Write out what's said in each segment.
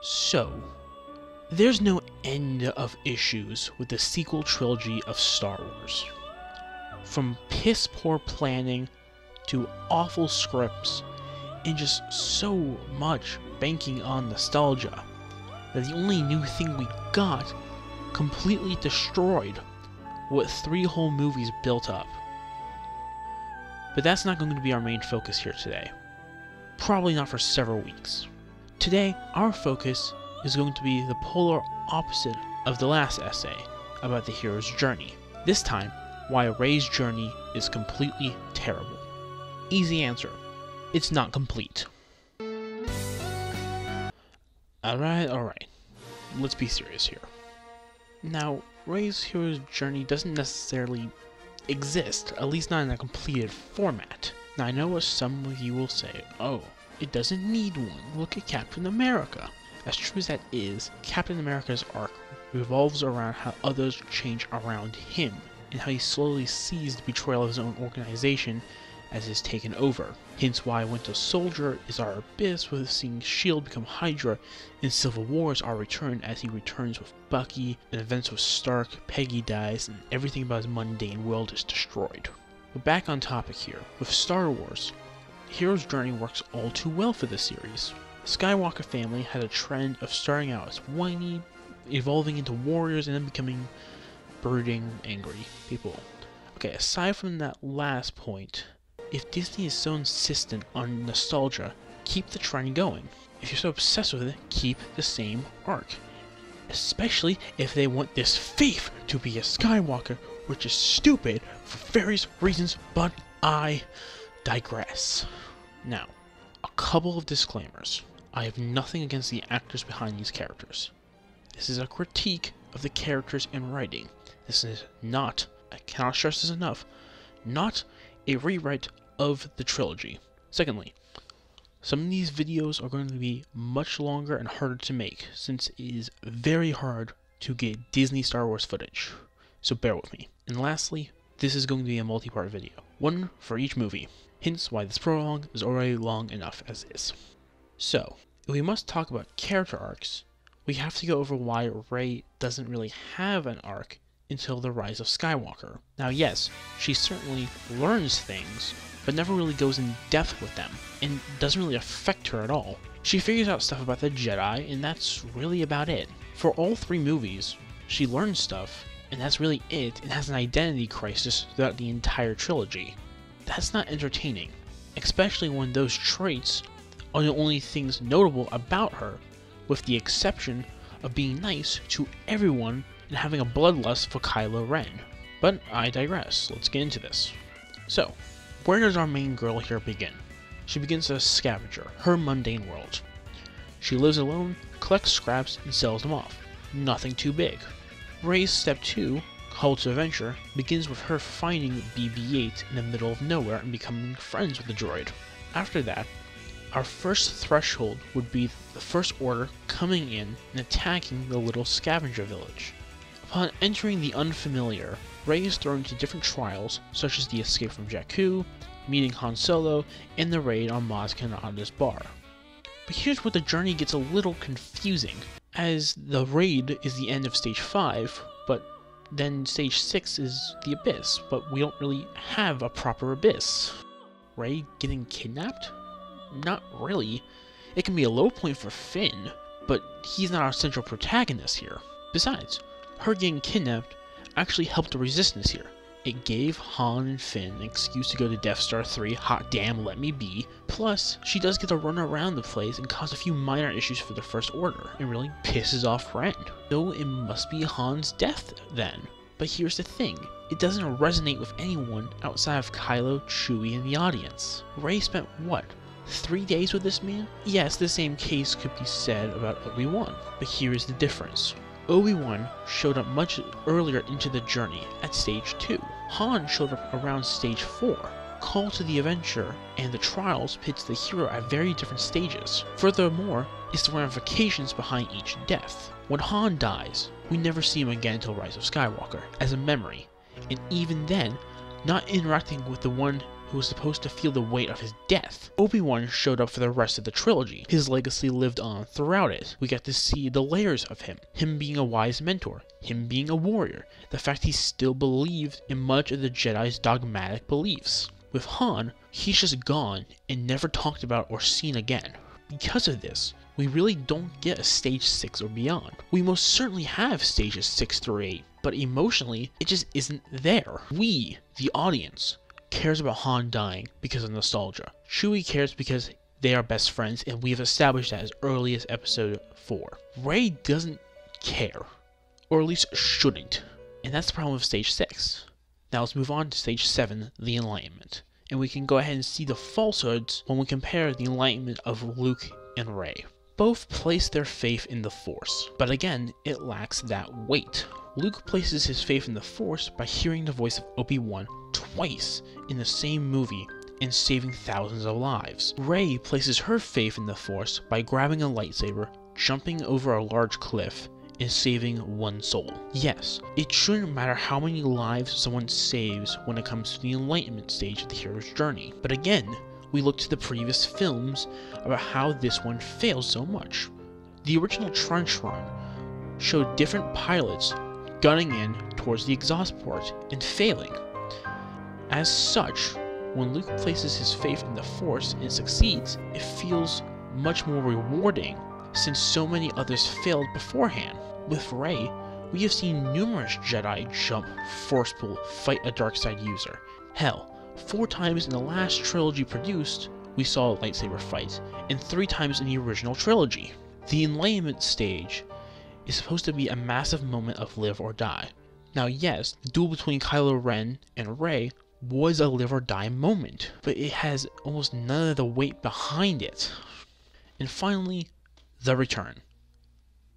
So, there's no end of issues with the sequel trilogy of Star Wars. From piss poor planning to awful scripts and just so much banking on nostalgia that the only new thing we got completely destroyed what three whole movies built up. But that's not going to be our main focus here today. Probably not for several weeks. Today, our focus is going to be the polar opposite of the last essay about the hero's journey. This time, why Rey's journey is completely terrible. Easy answer it's not complete. Alright, alright. Let's be serious here. Now, Rey's hero's journey doesn't necessarily exist, at least not in a completed format. Now, I know what some of you will say, oh, it doesn't need one. Look at Captain America. As true as that is, Captain America's arc revolves around how others change around him, and how he slowly sees the betrayal of his own organization as is taken over. Hence why Winter Soldier is our abyss with seeing S.H.I.E.L.D. become Hydra, and Civil War is our return as he returns with Bucky, and events with Stark, Peggy dies, and everything about his mundane world is destroyed. But back on topic here, with Star Wars, Hero's Journey works all too well for this series. The Skywalker family had a trend of starting out as whiny, evolving into warriors, and then becoming brooding, angry people. Okay, aside from that last point, if Disney is so insistent on nostalgia, keep the trend going. If you're so obsessed with it, keep the same arc. Especially if they want this thief to be a Skywalker, which is stupid for various reasons, but I digress. Now, a couple of disclaimers. I have nothing against the actors behind these characters. This is a critique of the characters and writing. This is not, I cannot stress this enough, not a rewrite of the trilogy. Secondly, some of these videos are going to be much longer and harder to make since it is very hard to get Disney Star Wars footage. So bear with me. And lastly, this is going to be a multi-part video, one for each movie, hence why this prologue is already long enough as is. So, if we must talk about character arcs, we have to go over why Rey doesn't really have an arc until the rise of Skywalker. Now yes, she certainly learns things, but never really goes in depth with them, and doesn't really affect her at all. She figures out stuff about the Jedi, and that's really about it. For all three movies, she learns stuff, and that's really it, and has an identity crisis throughout the entire trilogy. That's not entertaining, especially when those traits are the only things notable about her, with the exception of being nice to everyone and having a bloodlust for Kylo Ren. But I digress, let's get into this. So, where does our main girl here begin? She begins as a scavenger, her mundane world. She lives alone, collects scraps, and sells them off. Nothing too big. Rey's Step 2, To Adventure, begins with her finding BB-8 in the middle of nowhere and becoming friends with the droid. After that, our first threshold would be the First Order coming in and attacking the little scavenger village. Upon entering the unfamiliar, Rey is thrown into different trials, such as the escape from Jakku, meeting Han Solo, and the raid on Maz Kanata's bar. But here's where the journey gets a little confusing, as the raid is the end of Stage 5, but then Stage 6 is the Abyss, but we don't really have a proper Abyss. Rey getting kidnapped? Not really. It can be a low point for Finn, but he's not our central protagonist here. Besides, her getting kidnapped actually helped the resistance here. It gave Han and Finn an excuse to go to Death Star 3, hot damn, let me be. Plus, she does get to run around the place and cause a few minor issues for the First Order, and really pisses off Ren. So it must be Han's death then. But here's the thing, it doesn't resonate with anyone outside of Kylo, Chewie, and the audience. Rey spent what, three days with this man? Yes, the same case could be said about Obi-Wan, but here is the difference. Obi-Wan showed up much earlier into the journey, at stage 2. Han showed up around stage 4. Call to the Adventure and the Trials pits the hero at very different stages. Furthermore, it's the ramifications behind each death. When Han dies, we never see him again until Rise of Skywalker, as a memory, and even then, not interacting with the one who was supposed to feel the weight of his death. Obi-Wan showed up for the rest of the trilogy. His legacy lived on throughout it. We got to see the layers of him. Him being a wise mentor, him being a warrior, the fact he still believed in much of the Jedi's dogmatic beliefs. With Han, he's just gone and never talked about or seen again. Because of this, we really don't get a stage 6 or beyond. We most certainly have stages 6 through 8, but emotionally, it just isn't there. We, the audience, cares about Han dying because of nostalgia. Chewie cares because they are best friends, and we have established that as early as episode 4. Rey doesn't care, or at least shouldn't, and that's the problem with stage 6. Now let's move on to stage 7, the Enlightenment. And we can go ahead and see the falsehoods when we compare the Enlightenment of Luke and Rey. Both place their faith in the Force, but again, it lacks that weight. Luke places his faith in the Force by hearing the voice of Obi-Wan twice in the same movie and saving thousands of lives. Rey places her faith in the Force by grabbing a lightsaber, jumping over a large cliff, and saving one soul. Yes, it shouldn't matter how many lives someone saves when it comes to the enlightenment stage of the hero's journey. But again, we look to the previous films about how this one fails so much. The original Trench Run showed different pilots gunning in towards the exhaust port and failing. As such, when Luke places his faith in the Force and succeeds, it feels much more rewarding since so many others failed beforehand. With Rey, we have seen numerous Jedi jump, force pull, fight a dark side user. Hell, four times in the last trilogy produced, we saw a lightsaber fight, and three times in the original trilogy. The Enlightenment stage is supposed to be a massive moment of live or die. Now yes, the duel between Kylo Ren and Rey was a live or die moment, but it has almost none of the weight behind it. And finally, the return.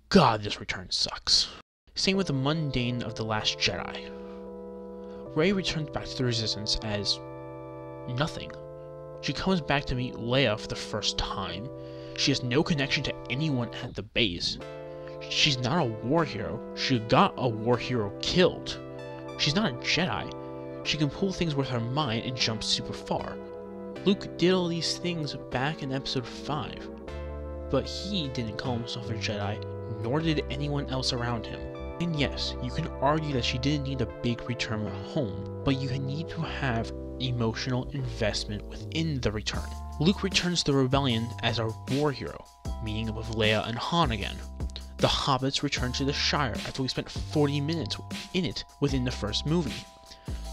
God, this return sucks. Same with the mundane of The Last Jedi. Rey returns back to the Resistance as nothing. She comes back to meet Leia for the first time. She has no connection to anyone at the base. She's not a war hero. She got a war hero killed. She's not a Jedi. She can pull things with her mind and jump super far. Luke did all these things back in episode 5, but he didn't call himself a Jedi, nor did anyone else around him. And yes, you can argue that she didn't need a big return home, but you need to have emotional investment within the return. Luke returns to the rebellion as a war hero, meeting up with Leia and Han again. The hobbits return to the Shire after we spent 40 minutes in it within the first movie.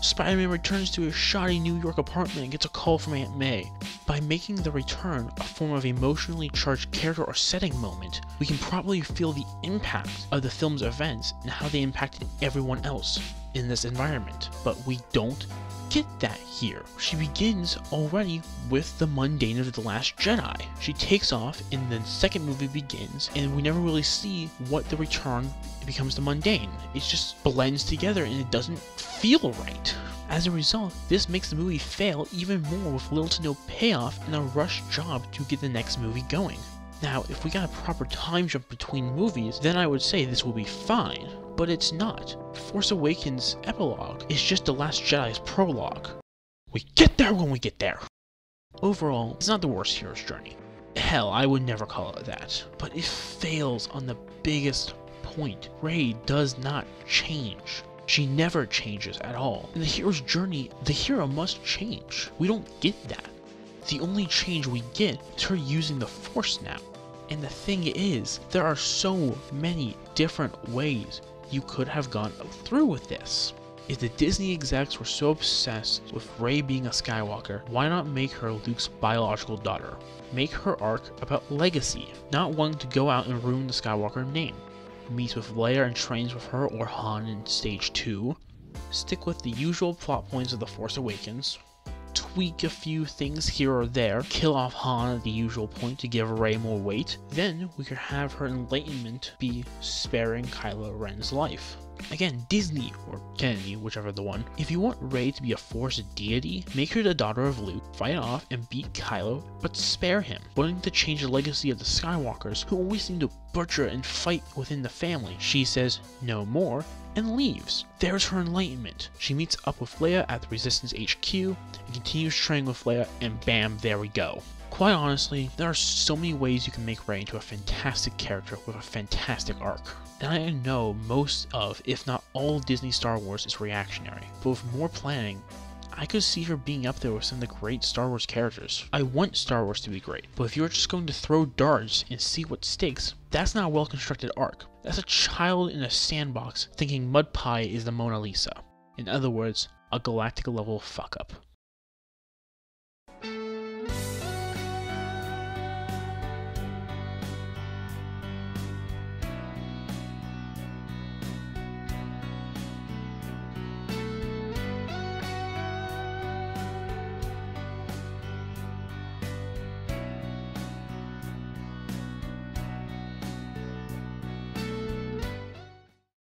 Spider-Man returns to his shoddy New York apartment and gets a call from Aunt May. By making the return a form of emotionally charged character or setting moment, we can probably feel the impact of the film's events and how they impacted everyone else in this environment. But we don't get that here. She begins already with the mundane of The Last Jedi. She takes off and then the second movie begins and we never really see what the return becomes the mundane. It just blends together and it doesn't feel right. As a result, this makes the movie fail even more with little to no payoff and a rushed job to get the next movie going. Now, if we got a proper time jump between movies, then I would say this will be fine but it's not. Force Awakens epilogue is just The Last Jedi's prologue. We get there when we get there. Overall, it's not the worst hero's journey. Hell, I would never call it that. But it fails on the biggest point. Rey does not change. She never changes at all. In the hero's journey, the hero must change. We don't get that. The only change we get is her using the Force now. And the thing is, there are so many different ways you could have gone through with this. If the Disney execs were so obsessed with Rey being a Skywalker, why not make her Luke's biological daughter? Make her arc about legacy, not wanting to go out and ruin the Skywalker name. Meets with Leia and trains with her or Han in Stage 2. Stick with the usual plot points of The Force Awakens. Tweak a few things here or there, kill off Han at the usual point to give Rey more weight, then we could have her enlightenment be sparing Kylo Ren's life. Again, Disney, or Kennedy, whichever the one. If you want Rey to be a Force deity, make her the daughter of Luke, fight off and beat Kylo, but spare him, wanting to change the legacy of the Skywalkers, who always seem to butcher and fight within the family. She says, no more, and leaves. There's her enlightenment. She meets up with Leia at the Resistance HQ and continues training with Leia, and bam, there we go. Quite honestly, there are so many ways you can make Rey into a fantastic character with a fantastic arc. And I know most of, if not all, Disney Star Wars is reactionary, but with more planning, I could see her being up there with some of the great Star Wars characters. I want Star Wars to be great, but if you're just going to throw darts and see what sticks, that's not a well constructed arc. That's a child in a sandbox thinking mud pie is the Mona Lisa. In other words, a galactic level fuck up.